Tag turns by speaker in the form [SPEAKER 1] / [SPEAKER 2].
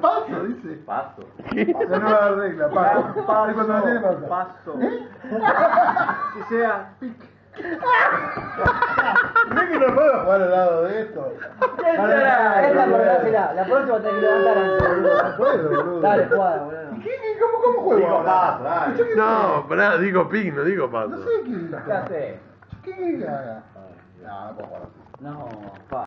[SPEAKER 1] Paso, dice.
[SPEAKER 2] Paso.
[SPEAKER 1] La nueva regla, paso. Es cuando no tiene pasa.
[SPEAKER 2] Paso. ¿Eh?
[SPEAKER 1] Que sea pic. ¿Ves que no puedo jugar al lado de esto?
[SPEAKER 3] Esta por dásela. La próxima te que levantar antes, boludo.
[SPEAKER 1] No puedo, boludo.
[SPEAKER 3] Dale, jugada, boludo.
[SPEAKER 1] ¿Y qué, qué- cómo, cómo juego
[SPEAKER 2] Digo paso, dale.
[SPEAKER 4] No, pará, digo ping, no digo paso.
[SPEAKER 1] No sé qué.
[SPEAKER 3] ¿Qué haces?
[SPEAKER 1] ¿Qué haga? No, no puedo jugar así.
[SPEAKER 3] No.